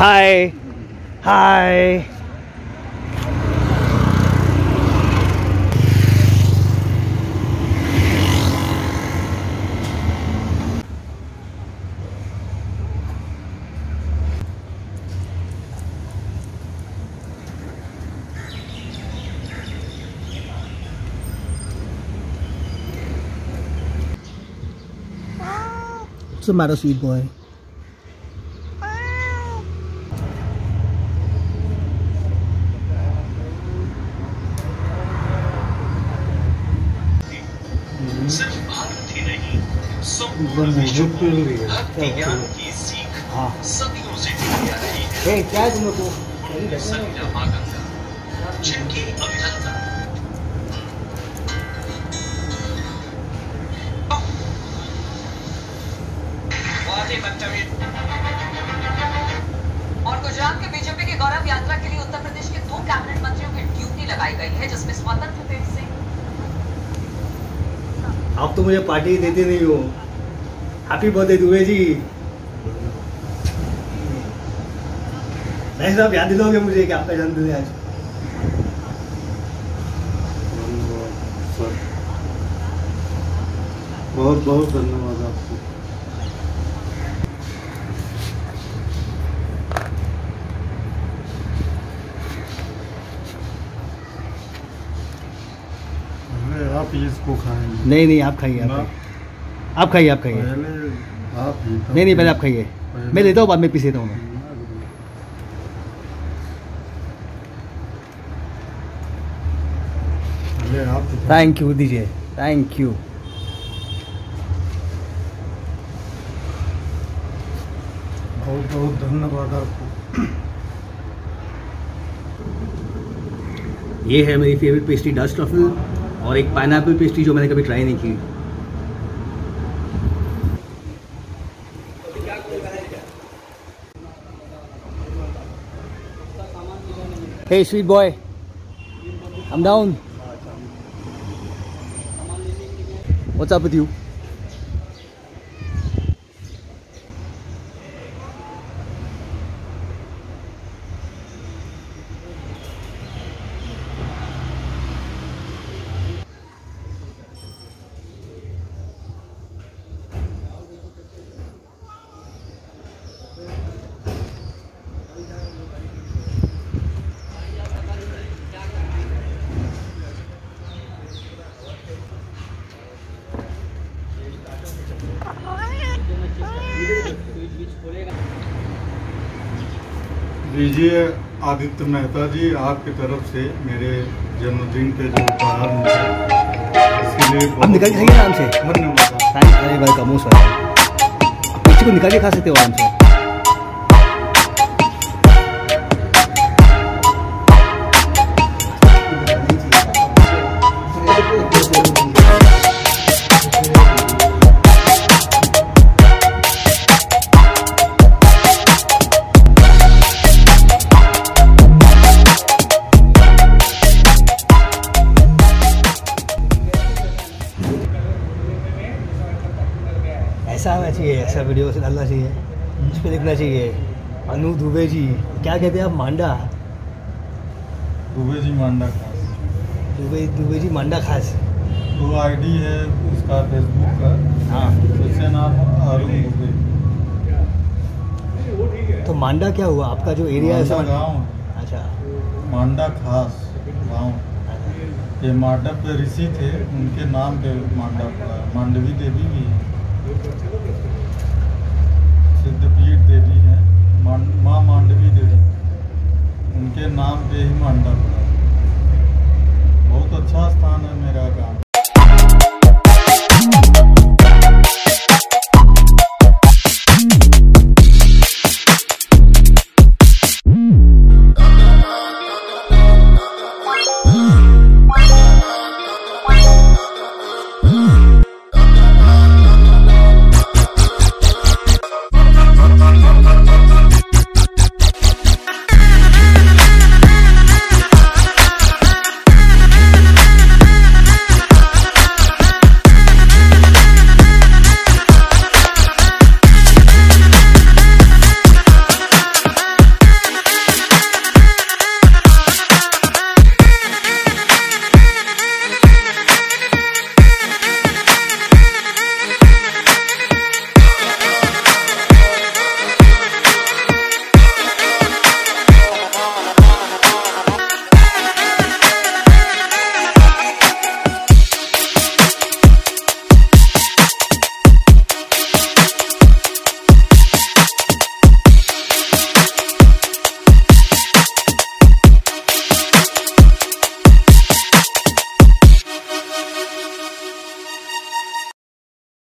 Hi. Hi. What's the matter, sweet boy? क्या हाँ है। क्या तुम लोग जिनकी और गुजरात के बीजेपी की गौरव यात्रा के लिए उत्तर प्रदेश के दो कैबिनेट मंत्रियों की ड्यूटी लगाई गई है जिसमें स्वतंत्र देव सिंह आप तो मुझे पार्टी देते नहीं हो। हैप्पी बर्थडे दुबे जी भाई साहब याद दिलाओगे मुझे कि आपका जन्मदिन है आज बहुत बहुत धन्यवाद आपको। आप इसको खाएँगे। नहीं नहीं आप खाइए आप खाइए। आप खाइए आप खाइए। ही नहीं नहीं पहले आप खाइए। मैं लेता हूँ बाद में पीस देता हूँ मैं। पहले आप खाएँ। थैंक यू दीजिए थैंक यू बहुत बहुत धन्यवाद आपको। ये है मेरी फेवरेट पेस्ट्री डस्ट ट्रफल और एक पाइनएप्पल पेस्ट्री जो मैंने कभी ट्राई नहीं की। Hey, sweet boy. I'm down. What's up with you? लीजिए आदित्य मेहता जी आपकी तरफ़ से मेरे जन्मदिन के जो उपहार मिले इसके लिए आप निकाल के खाइए आराम से? धन्यवाद। निकालिए वेलकम मोस्ट वेलकम को निकाल के खा सकते हो आराम से। ऐसा आना चाहिए ऐसा वीडियो से डालना चाहिए उस पर लिखना चाहिए। अनु दुबे जी क्या कहते हैं आप मांडा? दुबे जी मांडा खास। दुबे दुबे जी मांडा खास। वो आईडी है उसका फेसबुक का। हाँ। उससे नाम अरुण दुबे। तो मांडा क्या हुआ? आपका जो एरिया है मांडा गाँव अच्छा। मांडा खास गाँव। ये मांडव पे ऋषि थे उनके नाम पे मांडा पड़ा। मांडवी देवी भी है। सिद्धपीठ देवी हैं माँ मांडवी देवी। उनके नाम पे ही मांडा